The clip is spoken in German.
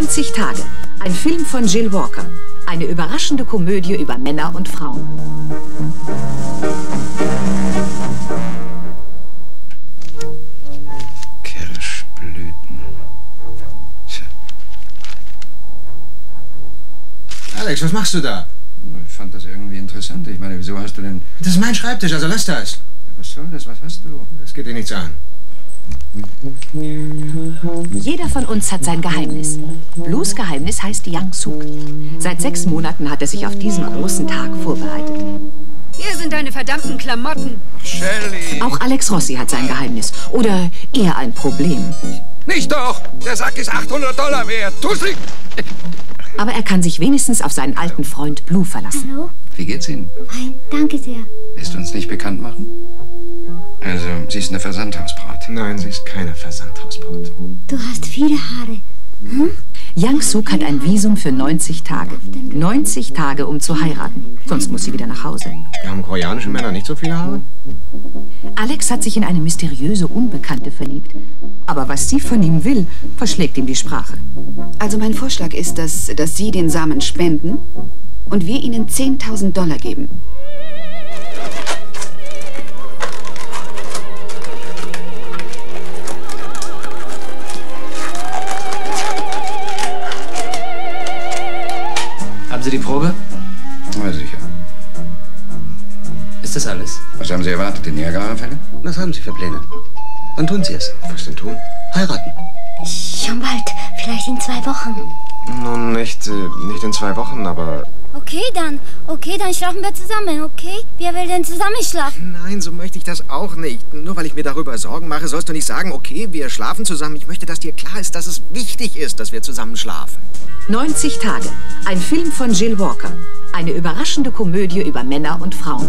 90 Tage. Ein Film von Jill Walker. Eine überraschende Komödie über Männer und Frauen. Kirschblüten. Tja, Alex, was machst du da? ich fand das irgendwie interessant. Ich meine, wieso hast du denn... Das ist mein Schreibtisch, also lass das. Was soll das? Was hast du? Das geht dir nichts an. Jeder von uns hat sein Geheimnis. Blues Geheimnis heißt Yang Suk. Seit sechs Monaten hat er sich auf diesen großen Tag vorbereitet. Hier sind deine verdammten Klamotten. Shelley! Auch Alex Rossi hat sein Geheimnis. Oder eher ein Problem. Nicht doch! Der Sack ist 800 Dollar wert. Tu's nicht! Aber er kann sich wenigstens auf seinen alten Freund Blue verlassen. Hallo? Wie geht's Ihnen? Fein, danke sehr. Willst du uns nicht bekannt machen? Also, sie ist eine Versandhausbraut. Nein, sie ist keine Versandhausbraut. Du hast viele Haare. Yang Suk hat ein Visum für 90 Tage. 90 Tage, um zu heiraten. Sonst muss sie wieder nach Hause. Haben koreanische Männer nicht so viele Haare? Alex hat sich in eine mysteriöse Unbekannte verliebt. Aber was sie von ihm will, verschlägt ihm die Sprache. Also mein Vorschlag ist, dass, dass Sie den Samen spenden und wir Ihnen 10.000 Dollar geben. Haben Sie die Probe? Na sicher. Ist das alles? Was haben Sie erwartet? Die Niagara-Fälle? Was haben Sie für Pläne? Wann tun Sie es? Was denn tun? Heiraten. Schon bald, vielleicht in zwei Wochen. Nun, nicht, äh, nicht in zwei Wochen, aber... Okay, dann. Okay, dann schlafen wir zusammen, okay? Wir werden zusammen schlafen. Nein, so möchte ich das auch nicht. Nur weil ich mir darüber Sorgen mache, sollst du nicht sagen, okay, wir schlafen zusammen. Ich möchte, dass dir klar ist, dass es wichtig ist, dass wir zusammen schlafen. 90 Tage. Ein Film von Jill Walker. Eine überraschende Komödie über Männer und Frauen.